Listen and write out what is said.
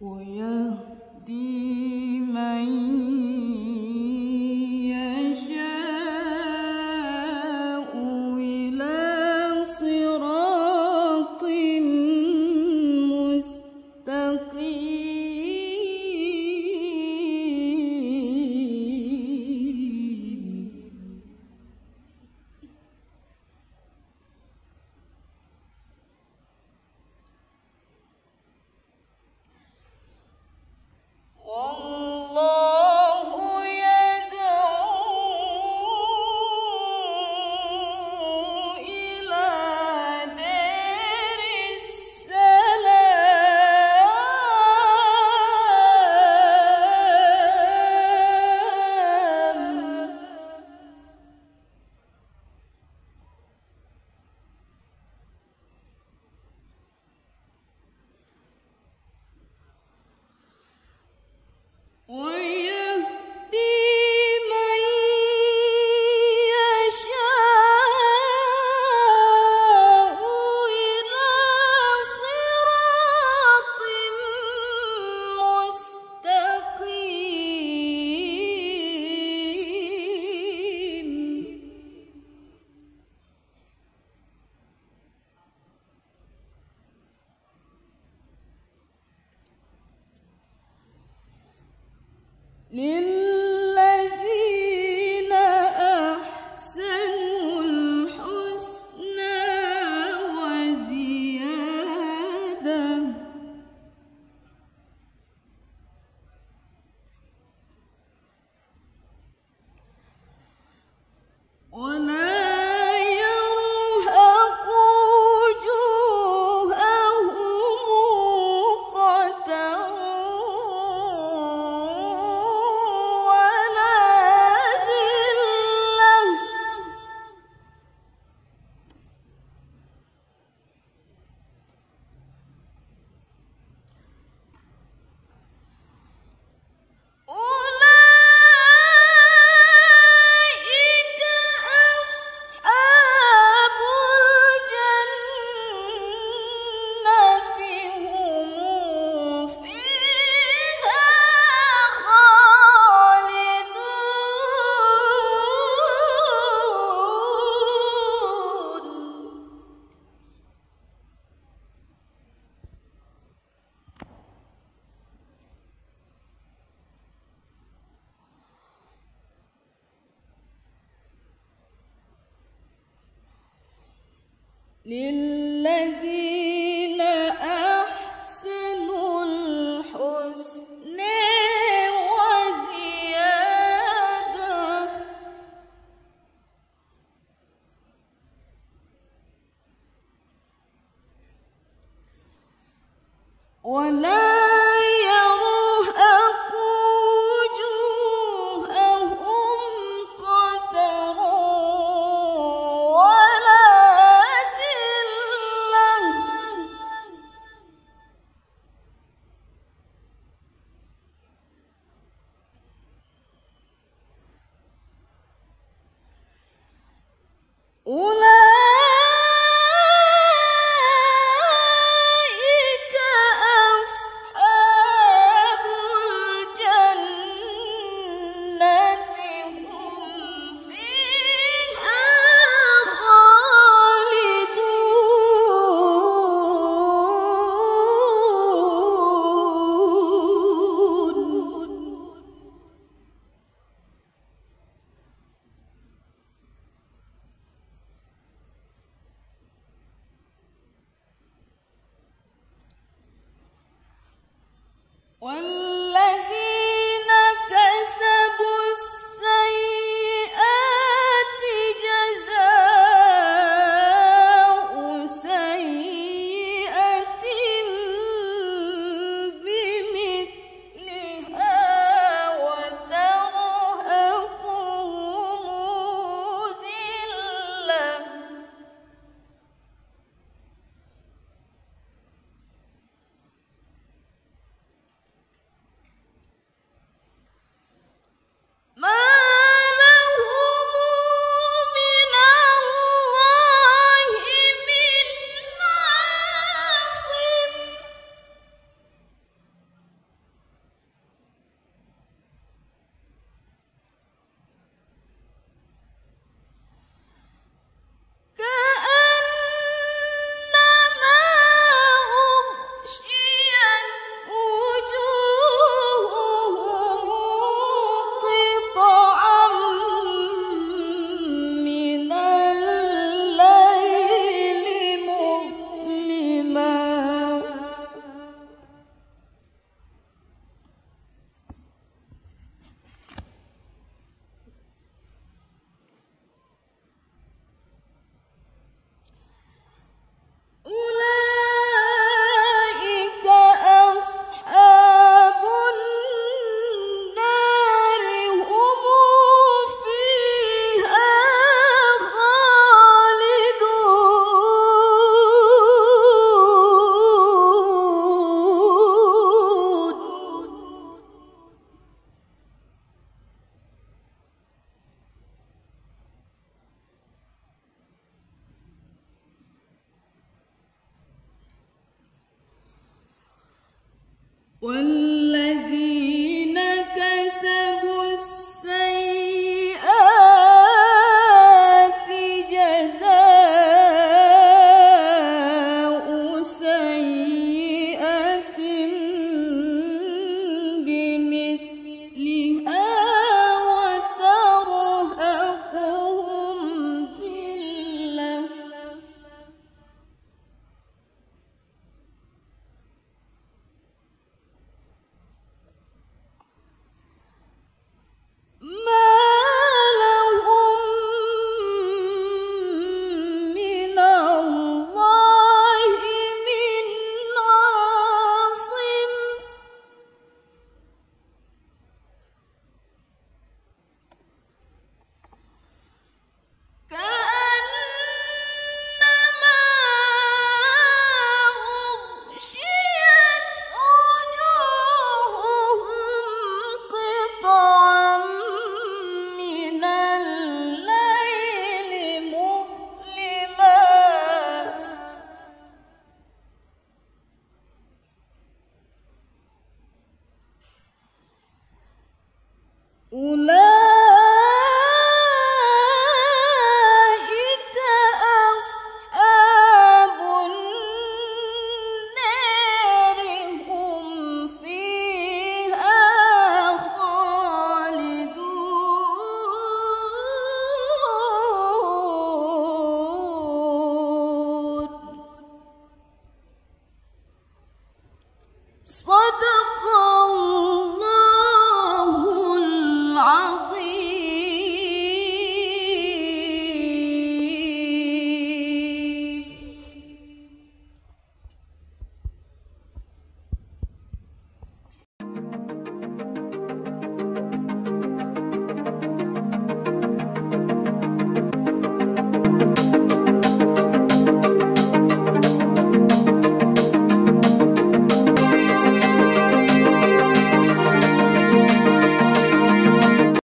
我要 lil Un وال